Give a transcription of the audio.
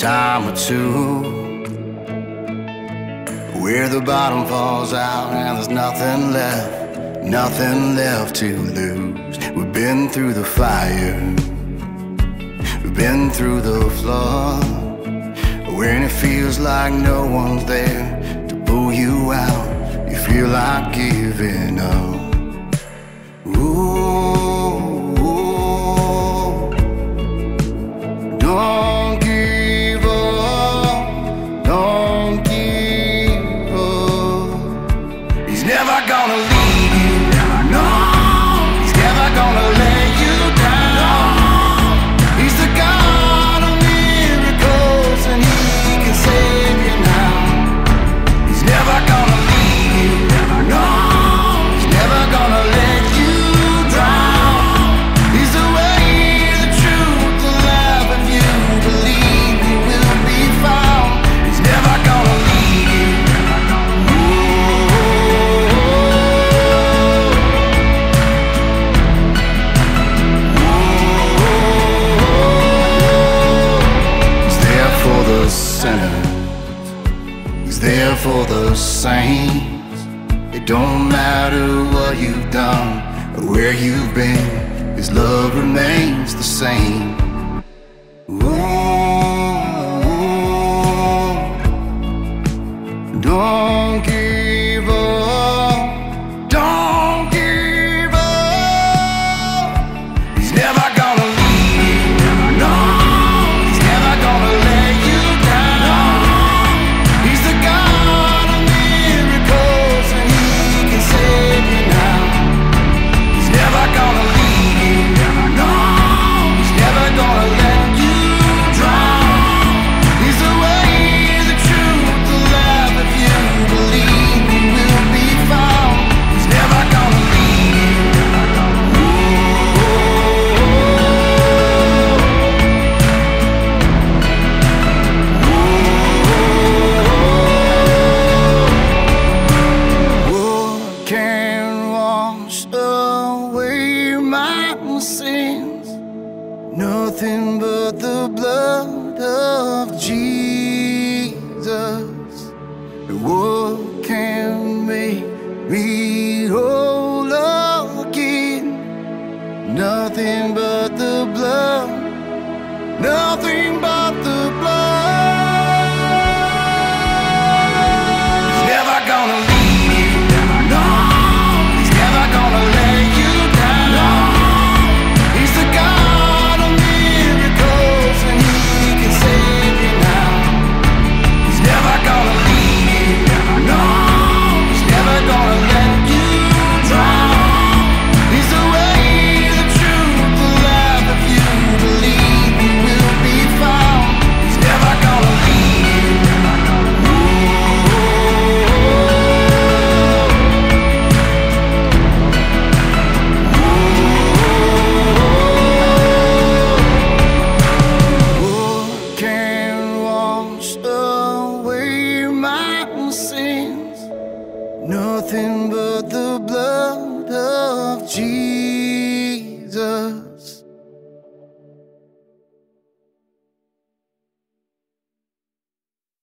time or two where the bottom falls out and there's nothing left, nothing left to lose. We've been through the fire, we've been through the flood. When it feels like no one's there to pull you out, you feel like giving for the saints. It don't matter what you've done or where you've been. His love remains the same. Sins? Nothing but the blood of Jesus. What can make me whole again? Nothing but the blood, nothing but nothing but